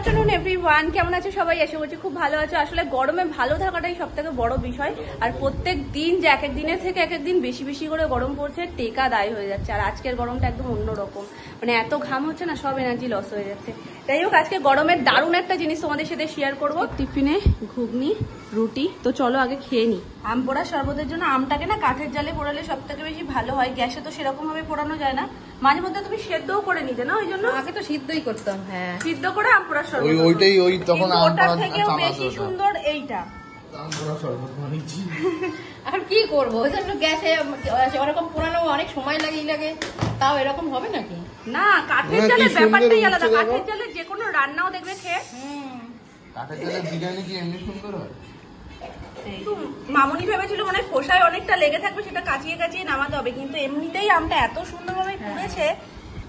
Afternoon everyone কেমন আছো সবাই? এসে বলছি খুব ভালো আছো। আসলে গরমে ভালো থাকাটাই সব থেকে বড় বিষয়। আর প্রত্যেক দিন যে এক এক দিনের থেকে এক এক দিন বেশি বেশি করে গরম পড়ছে, টেকা দায় হয়ে যাচ্ছে। আর আজকের গরমটা একদম অন্যরকম। মানে এত ঘাম হচ্ছে না, সব এনার্জি লস হয়ে যাচ্ছে। যাই হোক, আজকে গরমের দারুণ একটা জিনিস তোমাদের সাথে শেয়ার করব। টিফিনে ঘুগনি রুটি। তো চলো আগে খেয়ে নি। আম পোড়া শরবতের জন্য আমটাকে না কাঠের জালে পোড়ালে সব থেকে বেশি ভালো হয়। গ্যাসে তো সেরকম ভাবে পোড়ানো যায় না। মাঝে মধ্যে তুমি সেদ্ধও করে নিতে না ওই জন্য? আগে তো সিদ্ধই করতাম হ্যাঁ। সিদ্ধ করে আম পোড়া শরবত ওই ওইটাই ওই তখন আম ওটার পোড়া থেকেও বেশি সুন্দর এইটা। আম পোড়া শরবত বানিয়েছি। আর কি করব? ওই জন্য গ্যাসে ওরকম পুরানো অনেক সময় লাগে লাগে। তাও এরকম হবে নাকি? না কাঠের না, জালে ব্যাপারটাই আলাদা। কাঠের জালে যে কোনো রান্নাও দেখবে খেয়ে। কাঠের জালে বিরিয়ানি কি এমনি সুন্দর হয়? মামনি ভেবেছিল মানে খোসায় অনেকটা লেগে থাকবে সেটা কাচিয়ে কাচিয়ে নামাতে হবে কিন্তু এমনিতেই আমটা এত সুন্দরভাবে পুড়েছে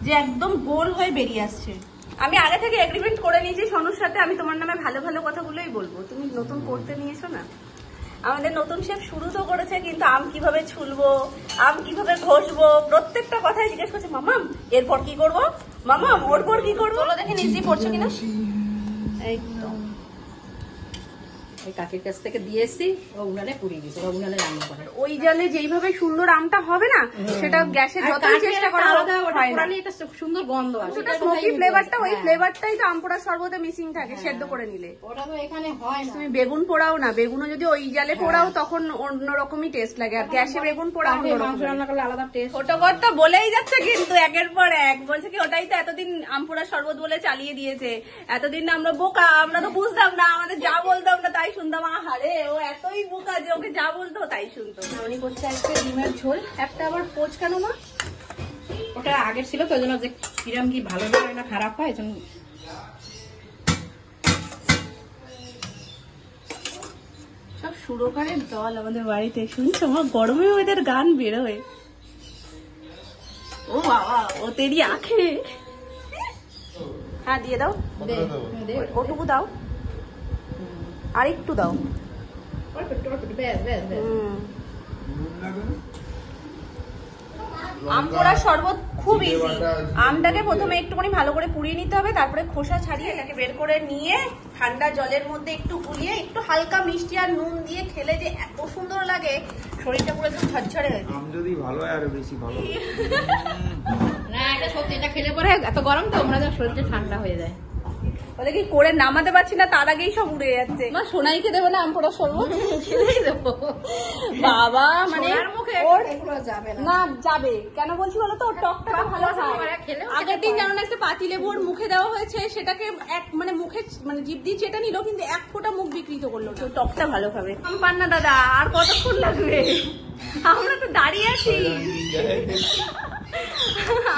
যে একদম গোল হয়ে বেরিয়ে আসছে। আমি আগে থেকে এগ্রিমেন্ট করে নিয়েছি সনুর সাথে আমি তোমার নামে ভালো ভালো কথাগুলোই বলব। তুমি নতুন করতে নিয়েছো না। আমাদের নতুন শেফ শুরু তো করেছে কিন্তু আম কীভাবে ছুলবো আম কীভাবে ঘষবো প্রত্যেকটা কথাই জিজ্ঞেস করছে মামাম এরপর কি করব? মামাম ওর পর কি করব? দেখে নিজেই পড়ছে কিনা? এই। ওই কাকির কাছ থেকে দিয়ে এসছি ও উনানে পুড়িয়ে দিয়েছে উনানে রান্না করে ওই জালে যেইভাবে সুন্দর আমটা হবে না সেটা গ্যাসে যতই চেষ্টা করা আলাদা ওটা হয় না সুন্দর গন্ধ আসে। ওটা স্মোকি ফ্লেভারটা ওই হ্যাঁ। ফ্লেভারটাই তো আম পোড়ার সর্বতে মিসিং থাকে সেদ্ধ করে নিলে। ওটা তো এখানে হয় না। তুমি বেগুন পোড়াও না বেগুনও যদি ওই জালে পোড়াও তখন অন্যরকমই টেস্ট লাগে আর গ্যাসে বেগুন পোড়াও অন্যরকম রান্না করলে আলাদা টেস্ট ছোট কর্তা বলেই যাচ্ছে কিন্তু একের পর এক বলছে কি ওটাই তো এতদিন আমপুরা শরবত বলে চালিয়ে দিয়েছে এতদিন আমরা বোকা আমরা তো বুঝতাম না আমাদের যা বলতাম না তাই শুনতাম আহারে ও এতই বোকা যে ওকে যা বলতো তাই শুনতো। উনি করছে আজকে ডিমের ঝোল একটা আবার পোচ কেন মা? ওটা আগের ছিল তো জন্য যে কিরম কি ভালো হয় না খারাপ হয় জন্য সব সুরকারের দল আমাদের বাড়িতে শুনছো আমার গরমে ওদের গান বেরোয়। ও বাবা ও তেরি আখে। হ্যাঁ দিয়ে দাও। ওটুকু দাও। আর একটু দাও? আম পোড়ার শরবত খুব ইজি আমটাকে প্রথমে একটুখানি ভালো করে পুড়িয়ে নিতে হবে তারপরে খোসা ছাড়িয়ে এটাকে বের করে নিয়ে ঠান্ডা জলের মধ্যে একটু গুলিয়ে একটু হালকা মিষ্টি আর নুন দিয়ে খেলে যে এত সুন্দর লাগে শরীরটা পুরো একদম ঝরঝরে হয়ে আম যদি ভালো হয় আরও বেশি ভালো না এটা সত্যি এটা খেলে পরে এত গরম তো আমরা শরীরটা ঠান্ডা হয়ে যায়। ওদের কি করে নামাতে পারছি না তার আগেই সব উড়ে যাচ্ছে। মা সোনাইকে দেবে না আম পোড়া খেলেই দেবো। বাবা মানে না। না যাবে। কেন বলছি বলো তো? টকটা ভালো আগের দিন। জানো না একটা পাতি লেবু ওর মুখে দেওয়া হয়েছে সেটাকে এক মানে মুখে মানে জিভ দিয়ে চেটে নিল কিন্তু এক ফোঁটা মুখ বিকৃত করল তো টকটা ভালো খাবে। আম পান না দাদা আর কতক্ষণ লাগবে? আমরা তো দাঁড়িয়ে আছি।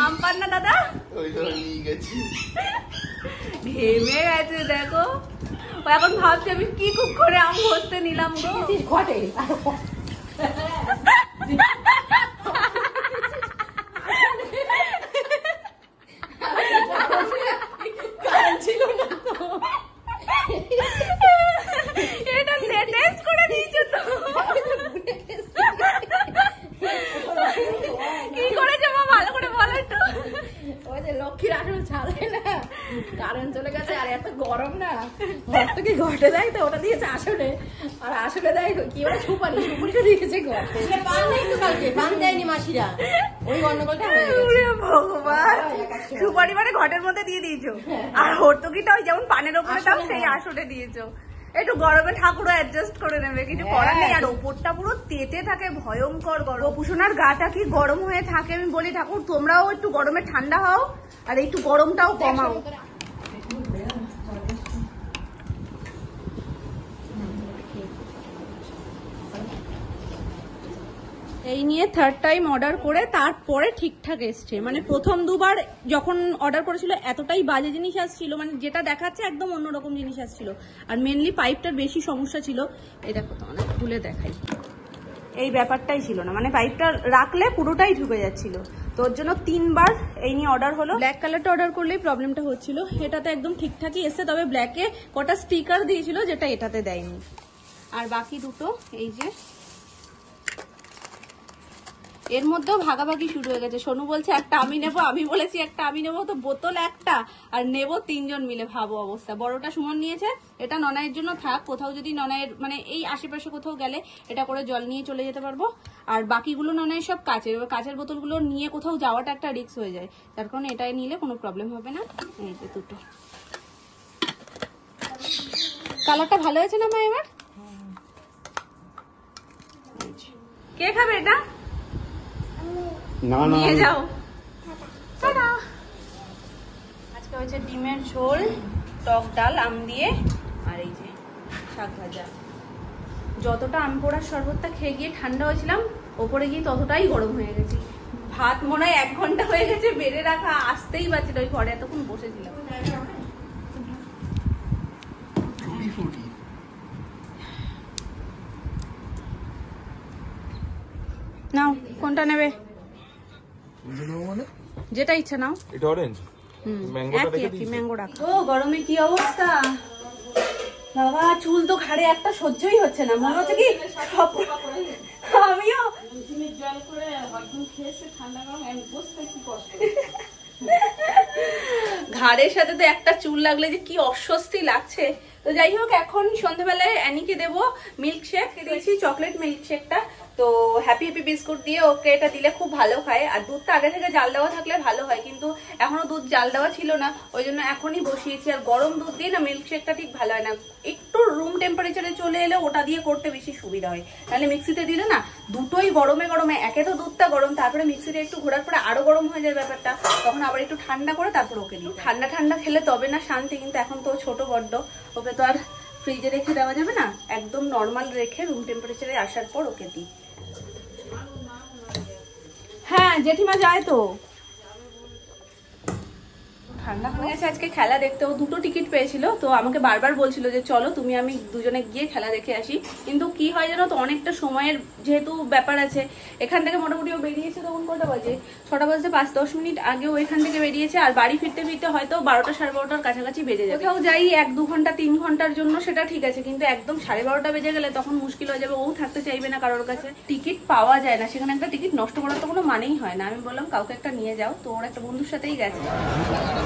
আম পান না দাদা? ওই জন্য নিয়ে গেছি। ঘেমে গেছে দেখো। এখন ভাবছি আমি কি করে আম ঘষতে নিলাম ঘটে ছিল না তো এটা লেটেস্ট করে দিয়েছ তো কি করেছ মা ভালো করে বলো একটু ওই যে লক্ষ্মীর আসল ছাদে না কারেন্ট চলে গেছে আর এত গরম না। ঘর থেকে ঘটে দেয় তো ওটা দিয়েছে আসলে। আর আসলে দেয় কি সুপারি সুপারিটা দিয়েছে ঘটে পান নেই তো কালকে পান দেয়নি মাসিরা। ওই গন্ডগোলটা হয়ে ভগবান সুপারি মানে ঘটের মধ্যে দিয়ে দিয়েছ। আর হর্তকিটা ওই যেমন পানের ওপরে দাও সেই হ্যাঁ। আসলে দিয়েছ। একটু গরমে ঠাকুরও অ্যাডজাস্ট করে নেবে কিছু করার নেই। আর ওপরটা পুরো তেতে থাকে ভয়ঙ্কর গরম। পুষোনার গাটা কি গরম হয়ে থাকে আমি বলি ঠাকুর তোমরাও একটু গরমে ঠান্ডা হও আর একটু গরমটাও কমাও। এই নিয়ে থার্ড টাইম অর্ডার করে তারপরে ঠিকঠাক এসছে। মানে প্রথম দুবার যখন অর্ডার করেছিল এতটাই বাজে জিনিস আসছিল মানে যেটা দেখাচ্ছে একদম অন্যরকম জিনিস আসছিল। আর মেনলি পাইপটার বেশি সমস্যা ছিল। এই দেখো তোমাদের খুলে দেখাই। এই ব্যাপারটাই ছিল না। মানে পাইপটা রাখলে পুরোটাই ঢুকে যাচ্ছিল। তোর জন্য তিনবার এই নিয়ে অর্ডার হলো। ব্ল্যাক কালারটা অর্ডার করলেই প্রবলেমটা হচ্ছিল। এটাতে একদম ঠিকঠাকই এসছে তবে ব্ল্যাকে কটা স্টিকার দিয়েছিল যেটা এটাতে দেয়নি। আর বাকি দুটো এই যে এর মধ্যেও ভাগাভাগি শুরু হয়ে গেছে। সোনু বলছে, একটা আমি নেব, আমি বলেছি একটা আমি নেব, তো বোতল একটা, আর নেব তিনজন মিলে। ভাবো অবস্থা। বড়টা সুমন নিয়েছে, এটা ননাইয়ের জন্য থাক, কোথাও যদি ননাইয়ের মানে এই আশেপাশে কোথাও গেলে এটা করে জল নিয়ে চলে যেতে পারব। আর বাকিগুলো ননাইয়ের সব কাচের এবার কাচের বোতলগুলো নিয়ে কোথাও যাওয়াটা একটা রিস্ক হয়ে যায়। তার কারণে এটাই নিলে কোনো প্রবলেম হবে না। এই যে দুটো। কালারটা ভালো হয়েছে না মা এবার? কে খাবে এটা? না না নিয়ে যাও। টাটা। আজকে হয়েছে ডিমের ঝোল টক ডাল আম দিয়ে আর এই যে শাক ভাজা। যতটা আম পোড়ার শরবতটা খেয়ে গিয়ে ঠান্ডা হয়েছিলাম ওপরে গিয়ে ততটাই গরম হয়ে গেছি। ভাত মনে হয় এক ঘণ্টা হয়ে গেছে বেড়ে রাখা আসতেই পারছিল ওই ঘরে এতক্ষণ বসেছিলাম ফুটি ফুটি নাও কোনটা নেবে? মানে? যেটা ইচ্ছা নাও। এটা অরেঞ্জ একই একই ম্যাঙ্গো রাখা। ও গরমে কি অবস্থা? বাবা চুল তো ঘাড়ে একটা সহ্যই হচ্ছে না। মনে হচ্ছে কি আমিও ঘাড়ের সাথে তো একটা চুল লাগলে যে কি অস্বস্তি লাগছে। তো যাই হোক এখন সন্ধ্যাবেলায় অ্যানিকে দেবো মিল্কশেক দিয়েছি চকলেট মিল্ক শেকটা তো হ্যাপি হ্যাপি বিস্কুট দিয়ে ওকে এটা দিলে খুব ভালো খায়। আর দুধটা আগে থেকে জাল দেওয়া থাকলে ভালো হয়, কিন্তু এখনও দুধ জাল দেওয়া ছিল না, ওই জন্য এখনই বসিয়েছি। আর গরম দুধ দিয়ে না মিল্কশেকটা ঠিক ভালো হয় না। একটু রুম টেম্পারেচারে চলে এলে ওটা দিয়ে করতে বেশি সুবিধা হয়। তাহলে মিক্সিতে দিলে না দুটোই গরমে গরমে, একে তো দুধটা গরম, তারপরে মিক্সিতে একটু ঘোরার পরে আরও গরম হয়ে যায় ব্যাপারটা। তখন আবার একটু ঠান্ডা করে তারপর ওকে দিই। ঠান্ডা ঠান্ডা খেলে তবে না শান্তি, কিন্তু এখন তো ছোট বড্ড। ওকে তো আর ফ্রিজে রেখে দেওয়া যাবে না? একদম নর্মাল রেখে রুম টেম্পারেচারে আসার পর ওকে দিই। হ্যাঁ জেঠিমা যায় তো। ঠান্ডা হয়ে গেছে। আজকে খেলা দেখতে ও দুটো টিকিট পেয়েছিল তো আমাকে বারবার বলছিল যে চলো তুমি আমি দুজনে গিয়ে খেলা দেখে আসি। কিন্তু কি হয় জানো তো অনেকটা সময়ের যেহেতু ব্যাপার আছে এখান থেকে মোটামুটি ও বেরিয়েছে তখন কটা বাজে? ছটা বাজতে পাঁচ দশ মিনিট আগে ও এখান থেকে বেরিয়েছে আর বাড়ি ফিরতে ফিরতে হয়তো বারোটা সাড়ে বারোটার কাছাকাছি বেজে যাবে। কোথাও যাই এক দু ঘণ্টা তিন ঘণ্টার জন্য সেটা ঠিক আছে কিন্তু একদম সাড়ে বারোটা বেজে গেলে তখন মুশকিল হয়ে যাবে। ও থাকতে চাইবে না কারোর কাছে। টিকিট পাওয়া যায় না সেখানে একটা টিকিট নষ্ট করার তো কোনো মানেই হয় না। আমি বললাম কাউকে একটা নিয়ে যাও। তো ওর একটা বন্ধুর সাথেই গেছে।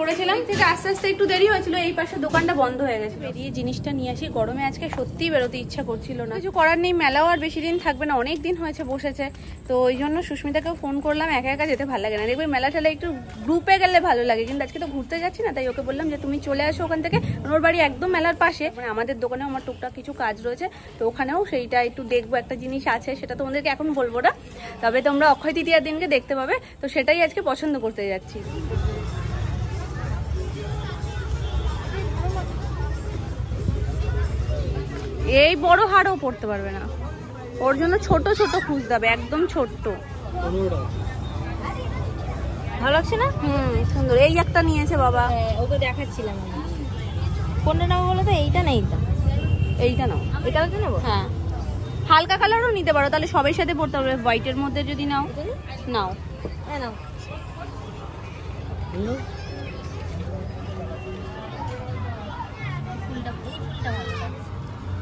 করেছিলাম থেকে আস্তে আস্তে একটু দেরি হয়েছিল, এই পাশে দোকানটা বন্ধ হয়ে গেছে। বেরিয়ে জিনিসটা নিয়ে আসি, গরমে আজকে সত্যিই বেরোতে ইচ্ছা করছিল না। কিছু করার নেই, মেলাও আর বেশি দিন থাকবে না, অনেক দিন হয়েছে বসেছে। তো ওই জন্য সুস্মিতাকেও ফোন করলাম, একা একা যেতে ভালো লাগে না। দেখবে মেলা টেলা একটু গ্রুপে গেলে ভালো লাগে, কিন্তু আজকে তো ঘুরতে যাচ্ছি না, তাই ওকে বললাম যে, তুমি চলে আসো ওখান থেকে, ওর বাড়ি একদম মেলার পাশে। মানে আমাদের দোকানেও আমার টুকটাক কিছু কাজ রয়েছে, তো ওখানেও সেইটা একটু দেখব, একটা জিনিস আছে, সেটা তোমাদেরকে এখন বলব না। তবে তোমরা অক্ষয় তৃতীয়ার দিনকে দেখতে পাবে, তো সেটাই আজকে পছন্দ করতে যাচ্ছি। এই বড় হারও পড়তে পারবে না। ওর জন্য ছোট ছোট খুঁজতে হবে একদম ছোট্ট। ভালো লাগছে না? হুম সুন্দর। এই একটা নিয়েছে বাবা। হ্যাঁ, ওকে দেখাচ্ছিলাম কোনটা নেব বলো তো এইটা না এইটা এইটা নাও। এটা তো নেব? হ্যাঁ। হালকা কালারও নিতে পারো তাহলে সবার সাথে পড়তে পারবে। হোয়াইটের মধ্যে যদি নাও। নাও। হ্যাঁ নাও।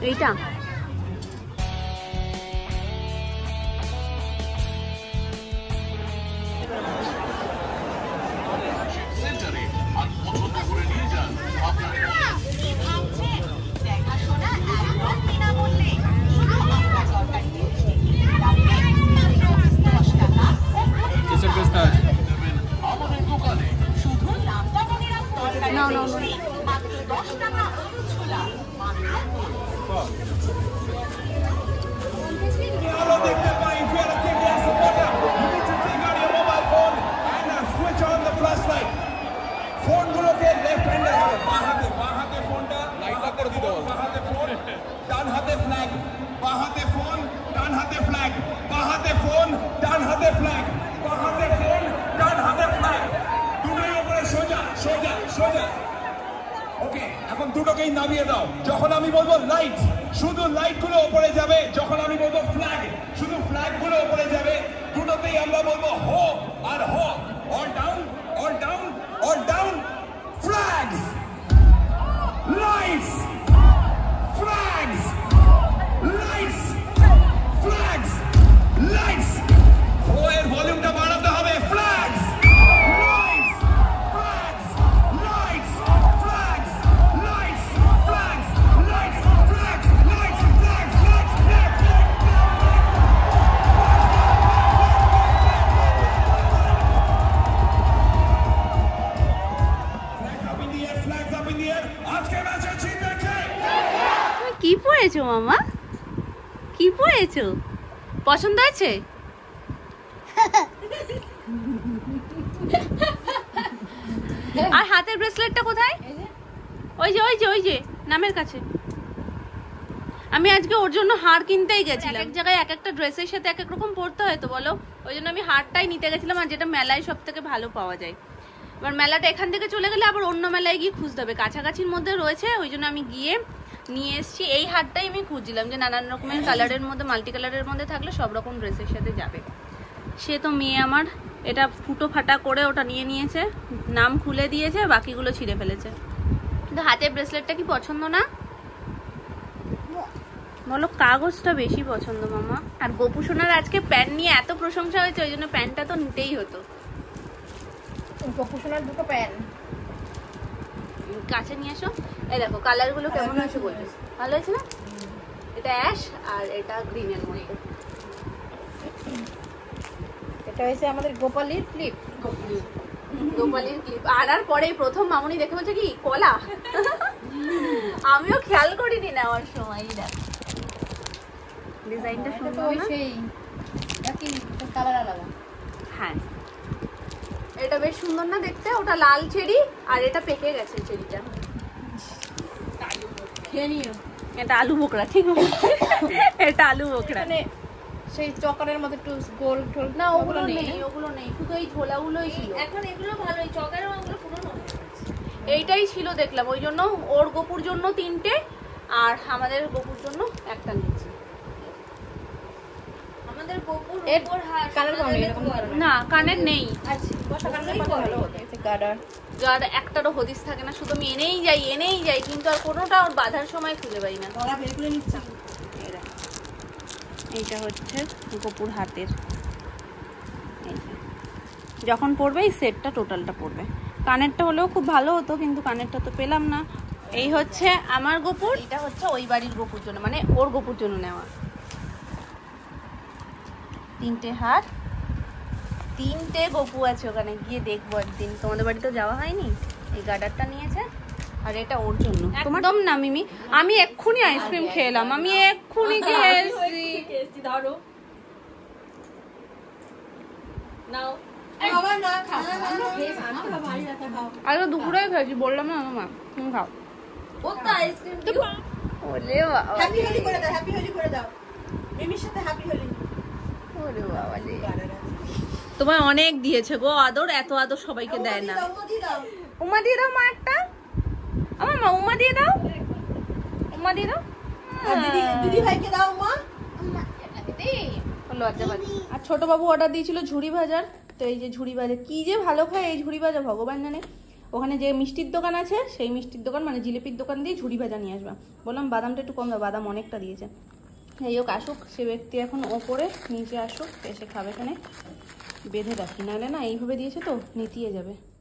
এইটা যাবে যখন আমি পরেছো পছন্দ হয়েছে আর হাতের ব্রেসলেটটা কোথায়? ওই যে ওই যে ওই যে, নামের কাছে। আমি আজকে ওর জন্য হার কিনতেই গেছিলাম। এক জায়গায় এক একটা ড্রেসের সাথে এক এক রকম পরতে হয় তো বলো? ওই জন্য আমি হারটাই নিতে গেছিলাম আর যেটা মেলায় সব থেকে ভালো পাওয়া যায়। এবার মেলাটা এখান থেকে চলে গেলে আবার অন্য মেলায় গিয়ে খুঁজতে হবে। কাছাকাছির মধ্যে রয়েছে, ওই জন্য আমি গিয়ে নিয়ে এসেছি। এই হারটাই আমি খুঁজছিলাম যে নানান রকমের কালারের মধ্যে মাল্টি কালারের মধ্যে থাকলে সব রকম ড্রেসের সাথে যাবে। সে তো মেয়ে আমার। এটা ফুটো ফাটা করে ওটা নিয়ে নিয়েছে নাম খুলে দিয়েছে বাকিগুলো ছিঁড়ে ফেলেছে। কিন্তু হাতের ব্রেসলেটটা কি পছন্দ না? বলো কাগজটা বেশি পছন্দ মামা। আর গোপু সোনার আজকে প্যান্ট নিয়ে এত প্রশংসা হয়েছে ওই জন্য প্যান্টটা তো নিতেই হতো। প্রফেশনাল দুটো প্যান্ট। কাছে নিয়ে আসো এই দেখো কালারগুলো কেমন হয়েছে বলবে ভালো হয়েছে না? এটা অ্যাশ আর এটা গ্রিনের মধ্যে। এটা হয়েছে আমাদের গোপালির ফ্লিপ গোপালের ক্লিপ আর পরে প্রথম মামুনি দেখে বলছে কি কলা? আমিও খেয়াল করিনি নেওয়ার সময় দেখ। ডিজাইনটা সুন্দর না? সেই একই কালার আলাদা। হ্যাঁ। এটা বেশ সুন্দর না দেখতে? ওটা লাল চেরি আর এটা পেকে গেছে চেরিটা। এটা আলু বোকরা ঠিক আছে? এটা আলু বোকরা। মানে সেই চকারের মধ্যে একটু গোল টোল না ওগুলো নেই। ওগুলো নেই। শুধু এই ঝোলাগুলোই ছিল। এখন এগুলো ভালোই চকারের ওগুলো পুরনো এইটাই ছিল দেখলাম। ওই জন্য ওর গোপুর জন্য তিনটে আর আমাদের গোপুর জন্য একটা নিয়েছি। আমাদের গোপুর না কানের নেই। আচ্ছা গাডার যার একটারও হদিস থাকে না শুধু আমি এনেই যাই এনেই যাই কিন্তু আর কোনোটা ওর বাঁধার সময় খুঁজে পাই না। এই দেখ। এইটা হচ্ছে গোপুর হাতের। এই যখন পড়বে এই সেটটা টোটালটা পড়বে। কানেরটা হলেও খুব ভালো হতো কিন্তু কানেরটা তো পেলাম না। এই হচ্ছে আমার গোপুর। এটা হচ্ছে ওই বাড়ির গোপুর জন্য মানে ওর গোপুর জন্য নেওয়া। তিনটে হার। তিনটে গপু আছে ওখানে গিয়ে দেখব একদিন তোমাদের বাড়িতে যাওয়া হয়নি এই গার্ডারটা নিয়েছে আর এটা ওর জন্য একদম না মিমি আমি এক্ষুনি আইসক্রিম খেলাম আমি এক্ষুনি খেয়েছি ধরো নাও দুপুরে বললাম না মা তুমি খাও ও তো আইসক্রিম ওলে বাবা হ্যাপি হোলি করে দাও হ্যাপি হোলি করে দাও মিমির সাথে হ্যাপি হোলি ওরে বাবা রে তোমার অনেক দিয়েছে গো আদর এত আদর সবাইকে দেয় না। দাও উমা দিয়ে দাও মা একটা। আমার মা উমা দিয়ে দাও উমা দিয়ে দাও দিদি দিদি ভাইকে দাও মা লজ্জা পাচ্ছি। আর ছোট বাবু অর্ডার দিয়েছিল ঝুড়ি ভাজার। তো এই যে ঝুড়ি ভাজা কি যে ভালো খায় এই ঝুড়ি ভাজা ভগবান জানে। ওখানে যে মিষ্টির দোকান আছে সেই মিষ্টির দোকান মানে জিলিপির দোকান দিয়ে ঝুড়ি ভাজা নিয়ে আসবা। বললাম বাদামটা একটু কম দাও বাদাম অনেকটা দিয়েছে। যাই হোক আসুক সে ব্যক্তি এখন ওপরে নিচে আসুক এসে খাবে এখানে। বেঁধে রাখি। নাহলে না এইভাবে দিয়েছে তো নেতিয়ে যাবে।